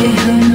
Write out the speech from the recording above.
hum